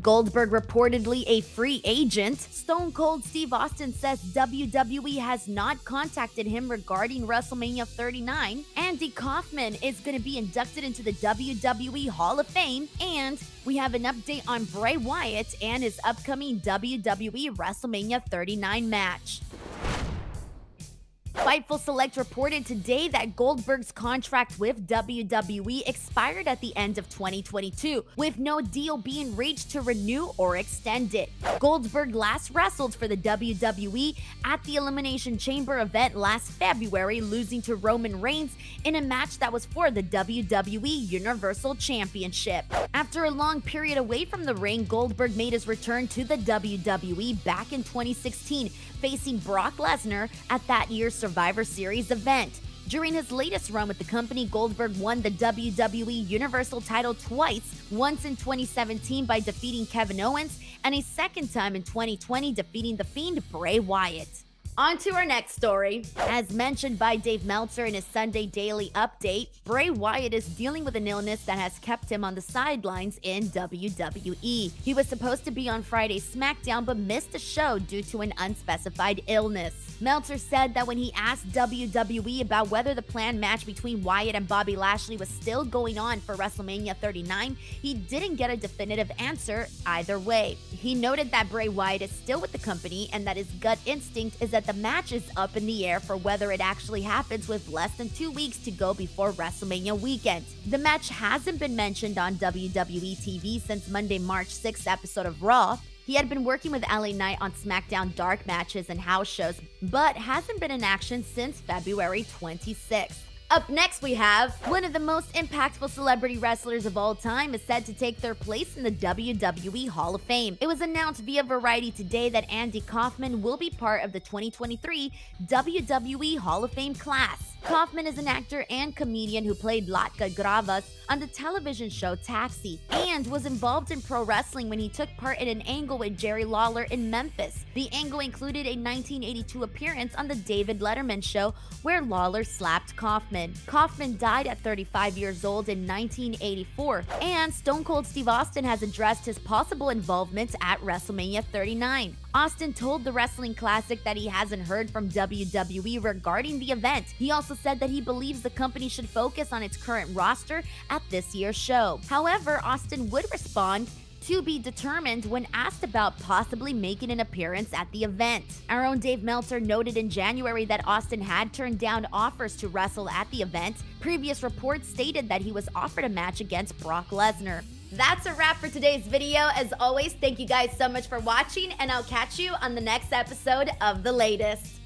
Goldberg reportedly a free agent. Stone Cold Steve Austin says WWE has not contacted him regarding WrestleMania 39. Andy Kaufman is going to be inducted into the WWE Hall of Fame. And we have an update on Bray Wyatt and his upcoming WWE WrestleMania 39 match. Fightful Select reported today that Goldberg's contract with WWE expired at the end of 2022, with no deal being reached to renew or extend it. Goldberg last wrestled for the WWE at the Elimination Chamber event last February, losing to Roman Reigns in a match that was for the WWE Universal Championship. After a long period away from the ring, Goldberg made his return to the WWE back in 2016, facing Brock Lesnar at that year's Survivor Series event. During his latest run with the company, Goldberg won the WWE Universal title twice, once in 2017 by defeating Kevin Owens, and a second time in 2020 defeating the Fiend Bray Wyatt. On to our next story. As mentioned by Dave Meltzer in his Sunday Daily Update, Bray Wyatt is dealing with an illness that has kept him on the sidelines in WWE. He was supposed to be on Friday's SmackDown but missed the show due to an unspecified illness. Meltzer said that when he asked WWE about whether the planned match between Wyatt and Bobby Lashley was still going on for WrestleMania 39, he didn't get a definitive answer either way. He noted that Bray Wyatt is still with the company and that his gut instinct is that the match is up in the air for whether it actually happens with less than two weeks to go before WrestleMania weekend. The match hasn't been mentioned on WWE TV since Monday, March 6th episode of Raw, he had been working with LA Knight on SmackDown dark matches and house shows, but hasn't been in action since February 26th. Up next, we have one of the most impactful celebrity wrestlers of all time is said to take their place in the WWE Hall of Fame. It was announced via Variety today that Andy Kaufman will be part of the 2023 WWE Hall of Fame class. Kaufman is an actor and comedian who played Latka Gravas on the television show Taxi and was involved in pro wrestling when he took part in an angle with Jerry Lawler in Memphis. The angle included a 1982 appearance on the David Letterman show where Lawler slapped Kaufman. Kaufman died at 35 years old in 1984, and Stone Cold Steve Austin has addressed his possible involvement at WrestleMania 39. Austin told the Wrestling Classic that he hasn't heard from WWE regarding the event. He also said that he believes the company should focus on its current roster at this year's show. However, Austin would respond to be determined when asked about possibly making an appearance at the event. Our own Dave Meltzer noted in January that Austin had turned down offers to wrestle at the event. Previous reports stated that he was offered a match against Brock Lesnar. That's a wrap for today's video. As always, thank you guys so much for watching, and I'll catch you on the next episode of The Latest.